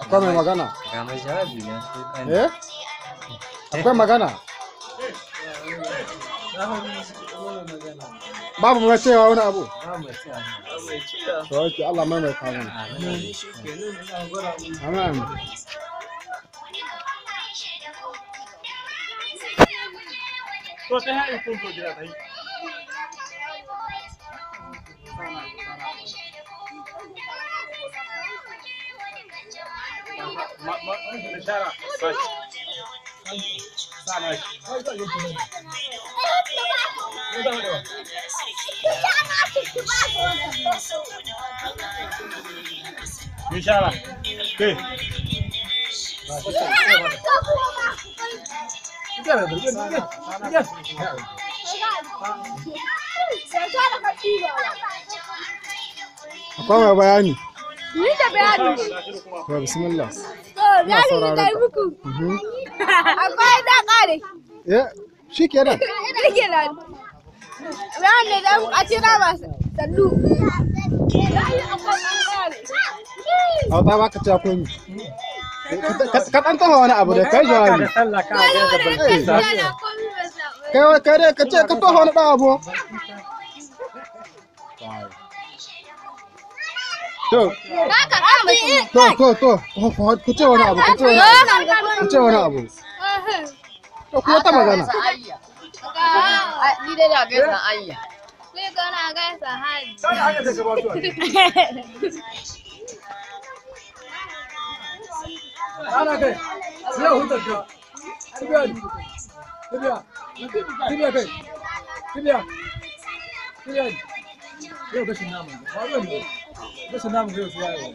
Akwai mai magana? Ga mai jawabi kan. Eh? Akwai magana? Babu mai cewa wani abu? To, yake Allah mai mai kawo. Amen. To sai haɗin kun zo gida ɗai. Ma ma da shara Akwai mai bayani? Ni da bayani. To, bismillah. To, yi da muku. Mhm. Akwai da ƙare. Eh, shi kenan. Ita ke nan. Bayan da a cira masu sallu. Hauta ba ka ce akwai mi. Ka- Ka ɗan taho wani abu da kai jawabi. Kai kai dai ka ce ka taho wani abu. To, to, to, to, ku ce wani abu, ku ce wani abu, ku ce wani abu. To, ku ta magana. Ni dai da gaisa ayya. Ni kana gaisa hali. Sai hanyar da gabatuwa. Ana kai. Yau hutar ka. Kibiya. Kibiya. Kibiya kai. Kibiya. Kibiya. Yau naman. Ba zan Gashin naman.